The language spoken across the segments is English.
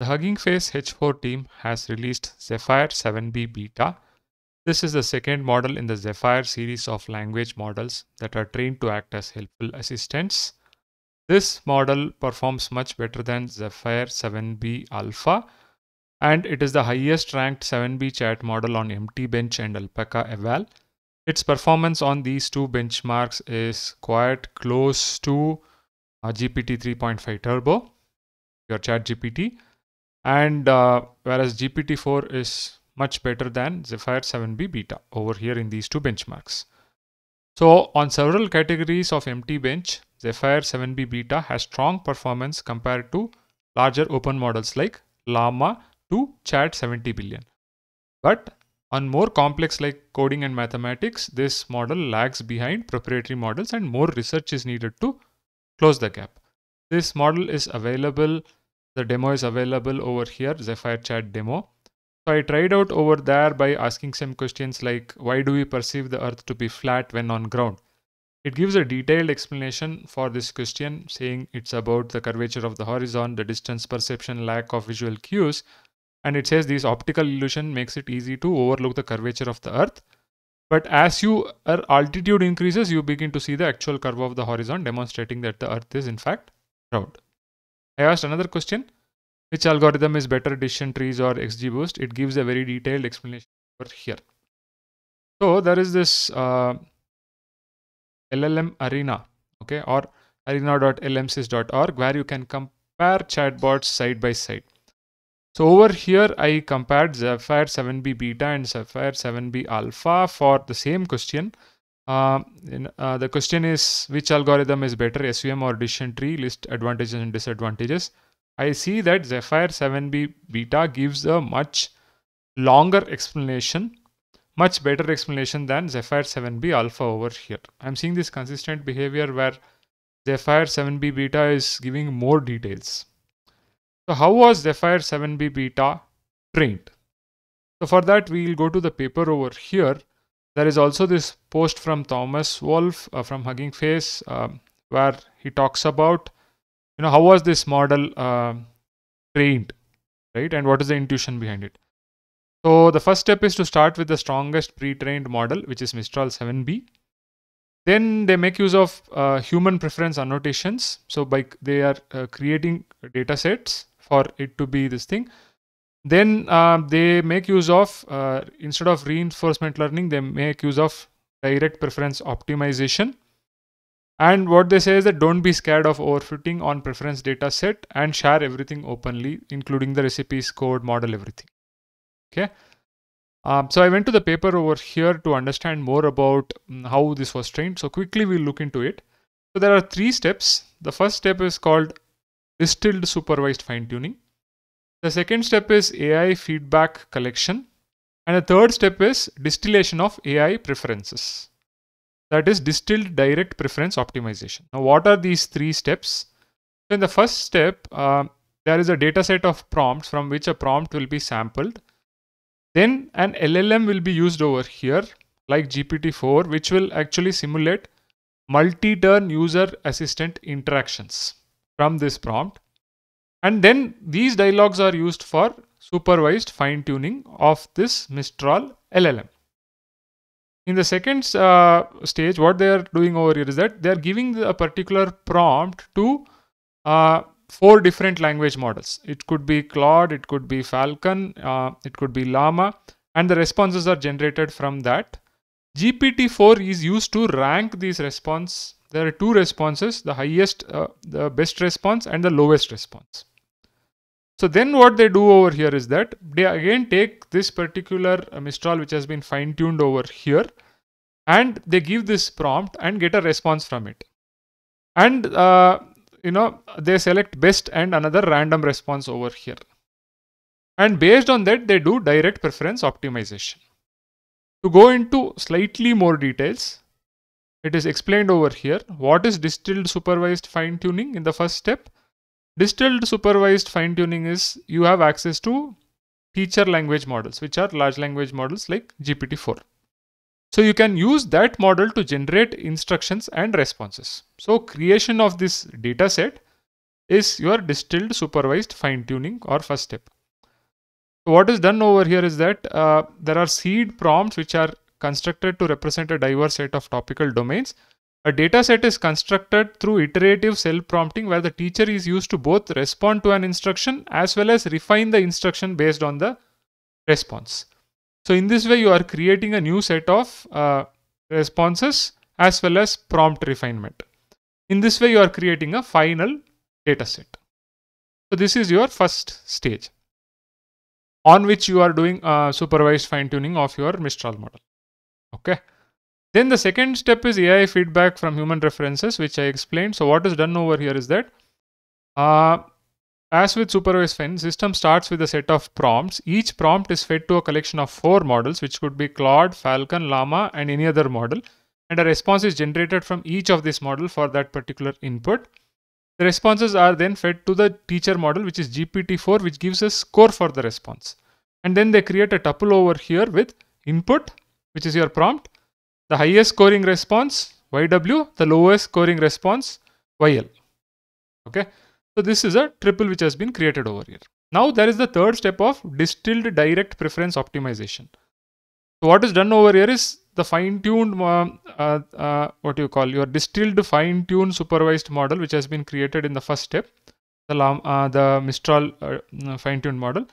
The Hugging Face H4 team has released Zephyr 7b beta. This is the second model in the Zephyr series of language models that are trained to act as helpful assistants. This model performs much better than Zephyr 7b alpha and it is the highest ranked 7b chat model on MTBench and Alpaca Eval. Its performance on these two benchmarks is quite close to GPT 3.5 Turbo, your chat GPT and uh, whereas GPT-4 is much better than Zephyr 7b beta over here in these two benchmarks. So on several categories of MTBench, Zephyr 7b beta has strong performance compared to larger open models like Llama 2 Chat 70 billion. But on more complex like coding and mathematics, this model lags behind proprietary models and more research is needed to close the gap. This model is available the demo is available over here, Zephyr chat demo. So I tried out over there by asking some questions like why do we perceive the earth to be flat when on ground? It gives a detailed explanation for this question saying it's about the curvature of the horizon, the distance perception, lack of visual cues. And it says this optical illusion makes it easy to overlook the curvature of the earth. But as your altitude increases, you begin to see the actual curve of the horizon demonstrating that the earth is in fact round. I asked another question which algorithm is better decision trees or XGBoost? It gives a very detailed explanation over here. So there is this uh, LLM Arena, okay, or arena.lmsys.org where you can compare chatbots side by side. So over here, I compared Zephyr 7b beta and Zephyr 7b alpha for the same question. Uh, in, uh, the question is which algorithm is better, SVM or decision tree, list advantages and disadvantages. I see that Zephyr 7b beta gives a much longer explanation, much better explanation than Zephyr 7b alpha over here. I'm seeing this consistent behavior where Zephyr 7b beta is giving more details. So how was Zephyr 7b beta trained? So for that, we'll go to the paper over here there is also this post from Thomas Wolf uh, from Hugging Face uh, where he talks about, you know, how was this model uh, trained, right? And what is the intuition behind it? So the first step is to start with the strongest pre-trained model, which is Mistral 7B. Then they make use of uh, human preference annotations. So by they are uh, creating data sets for it to be this thing then uh, they make use of, uh, instead of reinforcement learning, they make use of direct preference optimization. And what they say is that don't be scared of overfitting on preference data set and share everything openly, including the recipes, code, model, everything. Okay. Um, so I went to the paper over here to understand more about mm, how this was trained. So quickly we'll look into it. So there are three steps. The first step is called distilled supervised fine tuning. The second step is AI feedback collection. And the third step is distillation of AI preferences. That is distilled direct preference optimization. Now, what are these three steps? In the first step, uh, there is a data set of prompts from which a prompt will be sampled. Then an LLM will be used over here, like GPT-4, which will actually simulate multi-turn user assistant interactions from this prompt. And then these dialogues are used for supervised fine tuning of this Mistral LLM. In the second uh, stage, what they are doing over here is that they are giving a particular prompt to uh, four different language models. It could be Claude, it could be Falcon, uh, it could be Llama, and the responses are generated from that. GPT-4 is used to rank these response. There are two responses, the highest, uh, the best response and the lowest response. So then what they do over here is that they again take this particular uh, Mistral which has been fine tuned over here and they give this prompt and get a response from it. And uh, you know they select best and another random response over here. And based on that they do direct preference optimization. To go into slightly more details, it is explained over here. What is distilled supervised fine tuning in the first step? Distilled supervised fine tuning is you have access to teacher language models, which are large language models like GPT-4. So you can use that model to generate instructions and responses. So creation of this data set is your distilled supervised fine tuning or first step. What is done over here is that uh, there are seed prompts which are constructed to represent a diverse set of topical domains. A dataset is constructed through iterative self prompting where the teacher is used to both respond to an instruction as well as refine the instruction based on the response. So in this way you are creating a new set of uh, responses as well as prompt refinement. In this way you are creating a final dataset. So this is your first stage on which you are doing uh, supervised fine tuning of your Mistral model. Okay. Then the second step is AI feedback from human references, which I explained. So what is done over here is that, uh, as with supervised fine, system starts with a set of prompts. Each prompt is fed to a collection of four models, which could be Claude, Falcon, Llama, and any other model. And a response is generated from each of this model for that particular input. The responses are then fed to the teacher model, which is GPT-4, which gives a score for the response. And then they create a tuple over here with input, which is your prompt, the highest scoring response, YW, the lowest scoring response, YL. Okay. So this is a triple which has been created over here. Now there is the third step of distilled direct preference optimization. So what is done over here is the fine-tuned, uh, uh, uh, what do you call, your distilled fine-tuned supervised model which has been created in the first step, the, uh, the Mistral uh, fine-tuned model.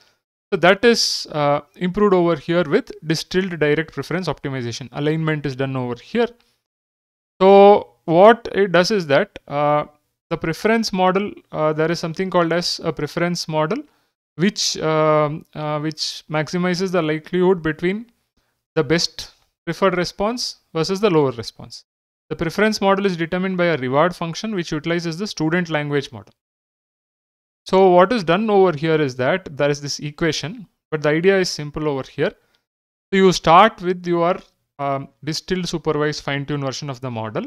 So that is uh, improved over here with distilled direct preference optimization. Alignment is done over here. So what it does is that uh, the preference model, uh, there is something called as a preference model, which um, uh, which maximizes the likelihood between the best preferred response versus the lower response. The preference model is determined by a reward function which utilizes the student language model. So what is done over here is that there is this equation, but the idea is simple over here. So you start with your um, distilled supervised fine-tuned version of the model.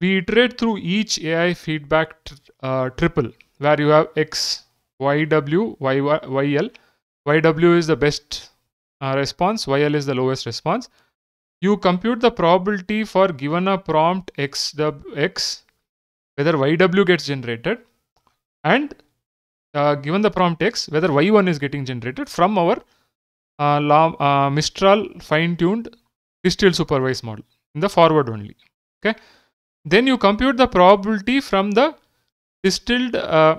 We iterate through each AI feedback uh, triple where you have X, YL. YW is the best uh, response, YL is the lowest response. You compute the probability for given a prompt X, X whether YW gets generated and uh, given the prompt X, whether Y1 is getting generated from our uh, uh, Mistral fine-tuned distilled supervised model in the forward only. Okay. Then you compute the probability from the distilled uh,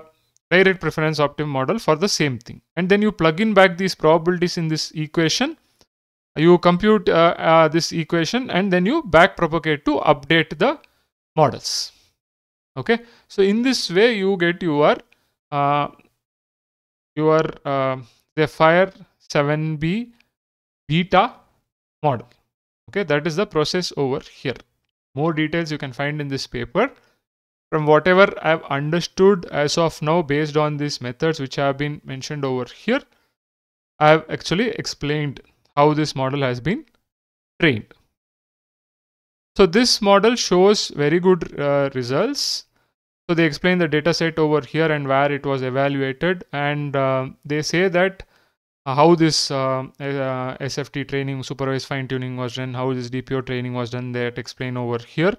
direct preference optimum model for the same thing. And then you plug in back these probabilities in this equation. You compute uh, uh, this equation and then you back propagate to update the models. Okay. So in this way you get your your uh, Zephyr 7B beta model. Okay, that is the process over here. More details you can find in this paper. From whatever I've understood as of now based on these methods which have been mentioned over here, I've actually explained how this model has been trained. So this model shows very good uh, results so they explain the data set over here and where it was evaluated and uh, they say that how this uh, uh SFT training, supervised fine tuning was done, how this DPO training was done, that explain over here.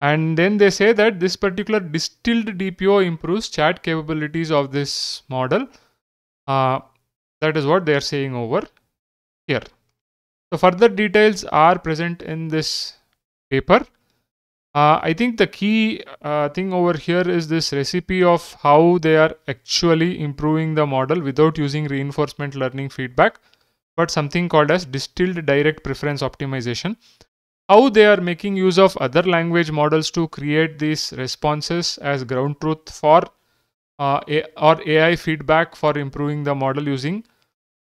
And then they say that this particular distilled DPO improves chat capabilities of this model. Uh, that is what they are saying over here. So further details are present in this paper. Uh, I think the key uh, thing over here is this recipe of how they are actually improving the model without using reinforcement learning feedback, but something called as distilled direct preference optimization. How they are making use of other language models to create these responses as ground truth for uh, or AI feedback for improving the model using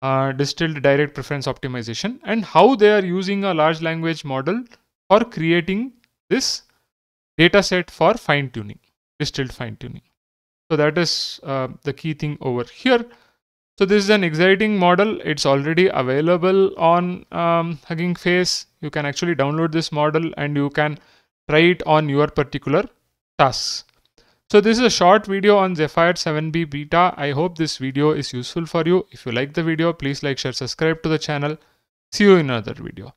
uh, distilled direct preference optimization and how they are using a large language model for creating this data set for fine tuning, distilled fine tuning. So that is uh, the key thing over here. So this is an exciting model. It's already available on um, Hugging Face. You can actually download this model and you can try it on your particular tasks. So this is a short video on Zephyr 7B beta. I hope this video is useful for you. If you like the video, please like, share, subscribe to the channel. See you in another video.